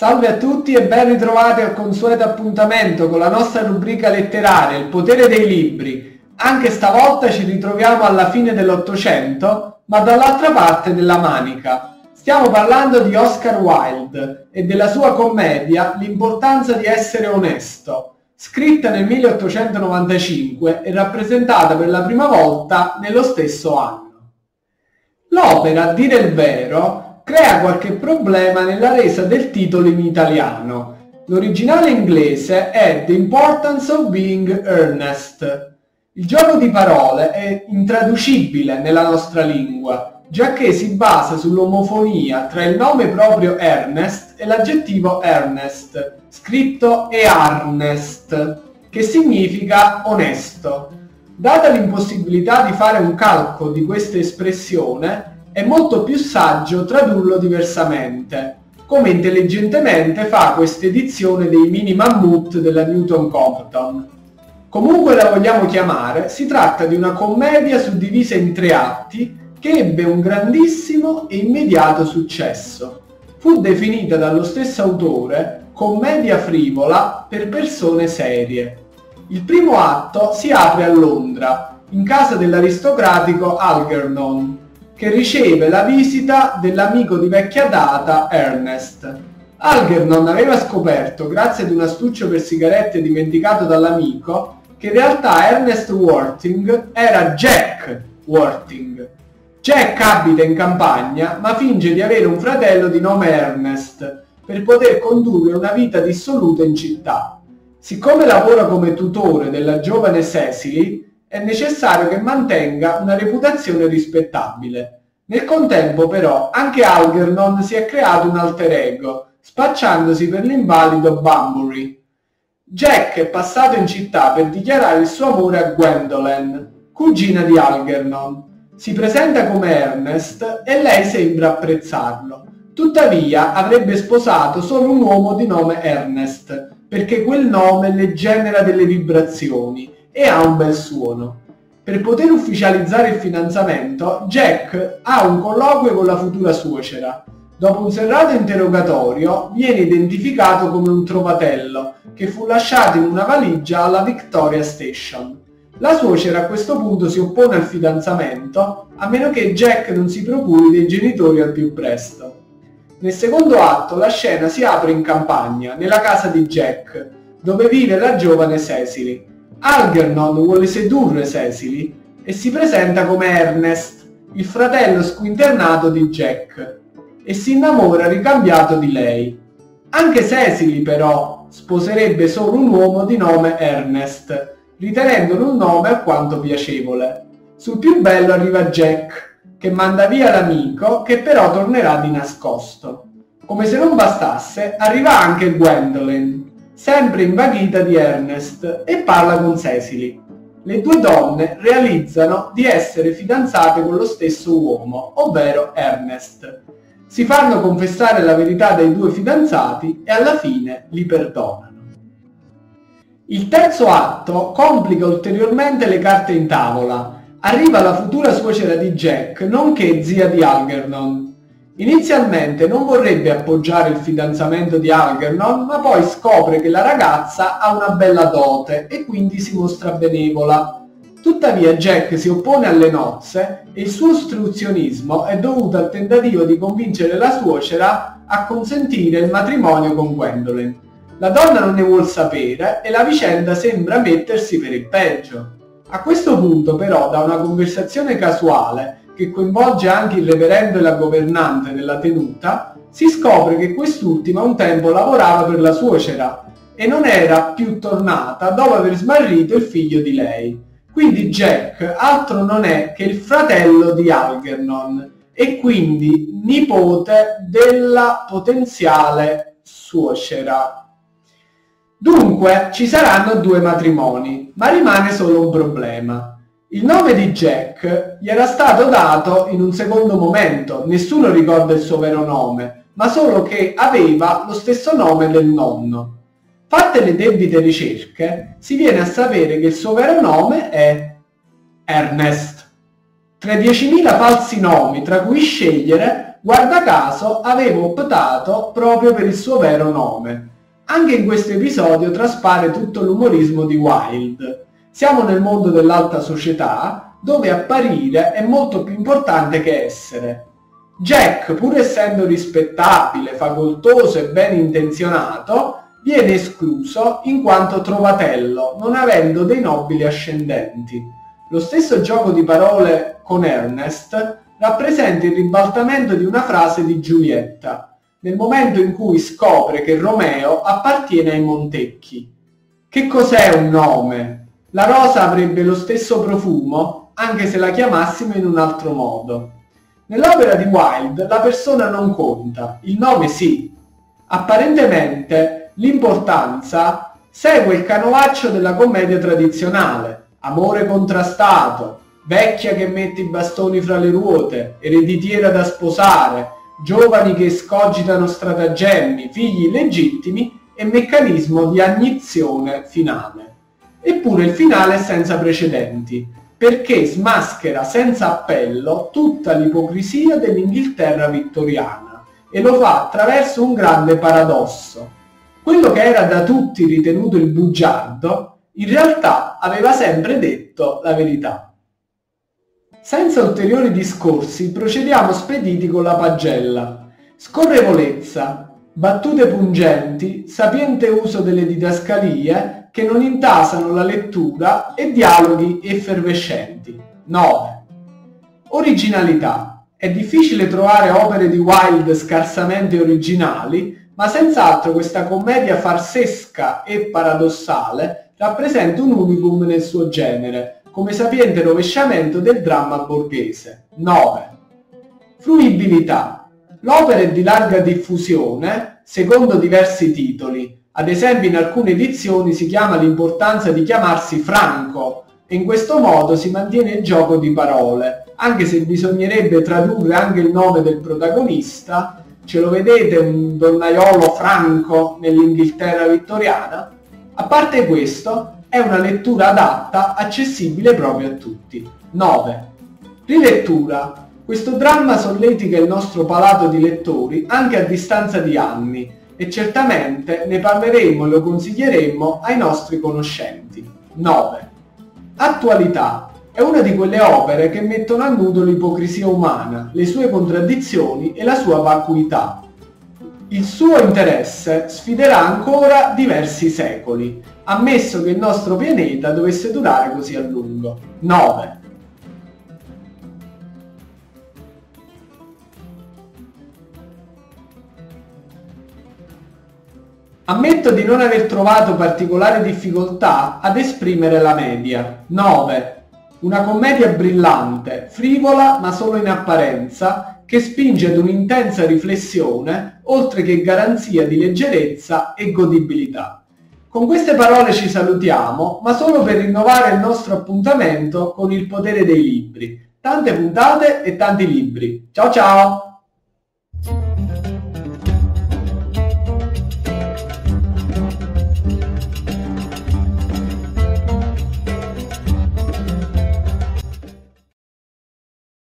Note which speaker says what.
Speaker 1: Salve a tutti e ben ritrovati al consueto appuntamento con la nostra rubrica letteraria Il potere dei libri. Anche stavolta ci ritroviamo alla fine dell'Ottocento, ma dall'altra parte della manica. Stiamo parlando di Oscar Wilde e della sua commedia L'importanza di essere onesto, scritta nel 1895 e rappresentata per la prima volta nello stesso anno. L'opera, a dire il vero, crea qualche problema nella resa del titolo in italiano. L'originale inglese è The Importance of Being Earnest. Il gioco di parole è intraducibile nella nostra lingua, giacché si basa sull'omofonia tra il nome proprio Ernest e l'aggettivo Ernest, scritto Earnest, che significa onesto. Data l'impossibilità di fare un calco di questa espressione, è molto più saggio tradurlo diversamente, come intelligentemente fa questa edizione dei mini mammut della Newton Compton. Comunque la vogliamo chiamare, si tratta di una commedia suddivisa in tre atti che ebbe un grandissimo e immediato successo. Fu definita dallo stesso autore commedia frivola per persone serie. Il primo atto si apre a Londra, in casa dell'aristocratico Algernon, che riceve la visita dell'amico di vecchia data Ernest. Algernon aveva scoperto, grazie ad un astuccio per sigarette dimenticato dall'amico, che in realtà Ernest Worthing era Jack Worthing. Jack abita in campagna, ma finge di avere un fratello di nome Ernest, per poter condurre una vita dissoluta in città. Siccome lavora come tutore della giovane Cecily, è necessario che mantenga una reputazione rispettabile. Nel contempo però anche Algernon si è creato un alter ego, spacciandosi per l'invalido Bunbury. Jack è passato in città per dichiarare il suo amore a Gwendolen, cugina di Algernon. Si presenta come Ernest e lei sembra apprezzarlo. Tuttavia avrebbe sposato solo un uomo di nome Ernest, perché quel nome le genera delle vibrazioni e ha un bel suono. Per poter ufficializzare il fidanzamento, Jack ha un colloquio con la futura suocera. Dopo un serrato interrogatorio, viene identificato come un trovatello che fu lasciato in una valigia alla Victoria Station. La suocera a questo punto si oppone al fidanzamento, a meno che Jack non si procuri dei genitori al più presto. Nel secondo atto la scena si apre in campagna, nella casa di Jack, dove vive la giovane Cecily. Algernon vuole sedurre Cecily e si presenta come Ernest, il fratello squinternato di Jack, e si innamora ricambiato di lei. Anche Cecily però sposerebbe solo un uomo di nome Ernest, ritenendolo un nome alquanto piacevole. Sul più bello arriva Jack, che manda via l'amico, che però tornerà di nascosto. Come se non bastasse, arriva anche Gwendolyn, sempre invaghita di Ernest, e parla con Cecily. Le due donne realizzano di essere fidanzate con lo stesso uomo, ovvero Ernest. Si fanno confessare la verità dai due fidanzati e alla fine li perdonano. Il terzo atto complica ulteriormente le carte in tavola. Arriva la futura suocera di Jack, nonché zia di Algernon, Inizialmente non vorrebbe appoggiare il fidanzamento di Algernon, ma poi scopre che la ragazza ha una bella dote e quindi si mostra benevola. Tuttavia Jack si oppone alle nozze e il suo ostruzionismo è dovuto al tentativo di convincere la suocera a consentire il matrimonio con Gwendolyn. La donna non ne vuol sapere e la vicenda sembra mettersi per il peggio. A questo punto però da una conversazione casuale che coinvolge anche il reverendo e la governante della tenuta, si scopre che quest'ultima un tempo lavorava per la suocera e non era più tornata dopo aver smarrito il figlio di lei. Quindi Jack altro non è che il fratello di Algernon e quindi nipote della potenziale suocera. Dunque ci saranno due matrimoni, ma rimane solo un problema. Il nome di Jack gli era stato dato in un secondo momento, nessuno ricorda il suo vero nome, ma solo che aveva lo stesso nome del nonno. Fatte le debite ricerche, si viene a sapere che il suo vero nome è Ernest. Tra i 10.000 falsi nomi tra cui scegliere, guarda caso avevo optato proprio per il suo vero nome. Anche in questo episodio traspare tutto l'umorismo di Wilde. Siamo nel mondo dell'alta società, dove apparire è molto più importante che essere. Jack, pur essendo rispettabile, facoltoso e ben intenzionato, viene escluso in quanto trovatello, non avendo dei nobili ascendenti. Lo stesso gioco di parole con Ernest rappresenta il ribaltamento di una frase di Giulietta, nel momento in cui scopre che Romeo appartiene ai Montecchi. Che cos'è un nome? La rosa avrebbe lo stesso profumo, anche se la chiamassimo in un altro modo. Nell'opera di Wilde la persona non conta, il nome sì. Apparentemente L'importanza segue il canovaccio della commedia tradizionale, amore contrastato, vecchia che mette i bastoni fra le ruote, ereditiera da sposare, giovani che scogitano stratagemmi, figli illegittimi e meccanismo di agnizione finale. Eppure il finale è senza precedenti, perché smaschera senza appello tutta l'ipocrisia dell'Inghilterra vittoriana e lo fa attraverso un grande paradosso quello che era da tutti ritenuto il bugiardo, in realtà aveva sempre detto la verità. Senza ulteriori discorsi procediamo spediti con la pagella. Scorrevolezza, battute pungenti, sapiente uso delle didascalie che non intasano la lettura e dialoghi effervescenti. 9. Originalità. È difficile trovare opere di Wilde scarsamente originali ma senz'altro questa commedia farsesca e paradossale rappresenta un unicum nel suo genere, come sapiente rovesciamento del dramma borghese. 9. Fruibilità. L'opera è di larga diffusione, secondo diversi titoli. Ad esempio in alcune edizioni si chiama l'importanza di chiamarsi Franco e in questo modo si mantiene il gioco di parole, anche se bisognerebbe tradurre anche il nome del protagonista Ce lo vedete un donnaiolo franco nell'Inghilterra vittoriana? A parte questo, è una lettura adatta, accessibile proprio a tutti. 9. Rilettura. Questo dramma solletica il nostro palato di lettori anche a distanza di anni e certamente ne parleremo e lo consiglieremo ai nostri conoscenti. 9. Attualità. È una di quelle opere che mettono a nudo l'ipocrisia umana, le sue contraddizioni e la sua vacuità. Il suo interesse sfiderà ancora diversi secoli, ammesso che il nostro pianeta dovesse durare così a lungo. 9. Ammetto di non aver trovato particolare difficoltà ad esprimere la media. 9. Una commedia brillante, frivola ma solo in apparenza, che spinge ad un'intensa riflessione, oltre che garanzia di leggerezza e godibilità. Con queste parole ci salutiamo, ma solo per rinnovare il nostro appuntamento con il potere dei libri. Tante puntate e tanti libri. Ciao ciao!